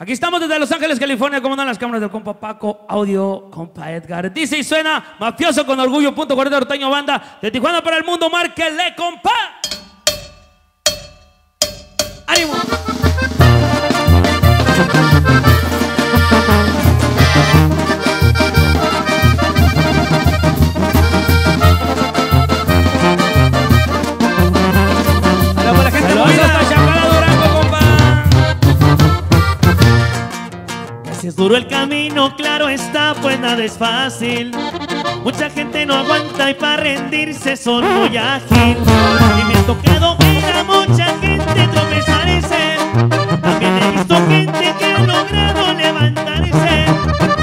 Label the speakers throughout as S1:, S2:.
S1: Aquí estamos desde Los Ángeles, California, como las cámaras del compa Paco, audio, compa Edgar. Dice y suena, mafioso con orgullo, punto 40 Orteño Banda, de Tijuana para el mundo, márquele, compa.
S2: Es duro el camino, claro está, pues nada es fácil. Mucha gente no aguanta y para rendirse son muy ágil. Y me ha tocado ver a mucha gente tropezarse. También he visto gente que ha logrado levantarse.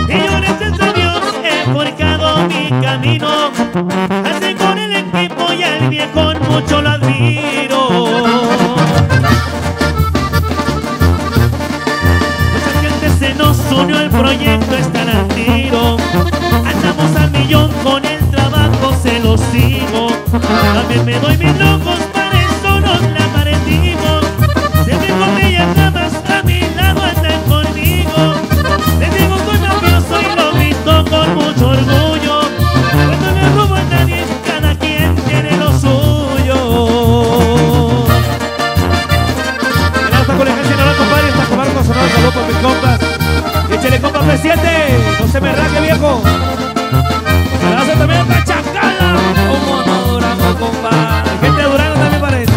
S2: Y yo gracias a Dios he forjado mi camino. Así con el equipo y al viejo mucho lo admiro. Unió al proyecto, están al tiro. Andamos al millón con el trabajo, se lo sigo. También me doy mis locos,
S3: viejo.
S1: Abrazo también para Chacala, como Durango, compa.
S3: Gente de Durango también parece.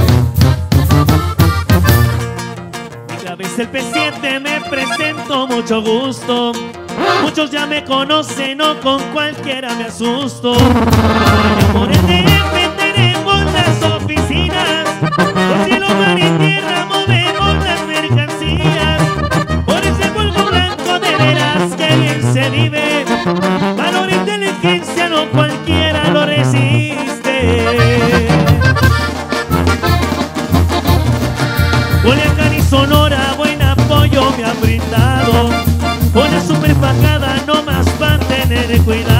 S2: Otra vez el P7 me presento, mucho gusto. Muchos ya me conocen, no con cualquiera me asusto. bien se vive, valor inteligencia no cualquiera lo resiste. Culiacán y Sonora, buen apoyo me han brindado, con la superfajada no más van tener cuidado.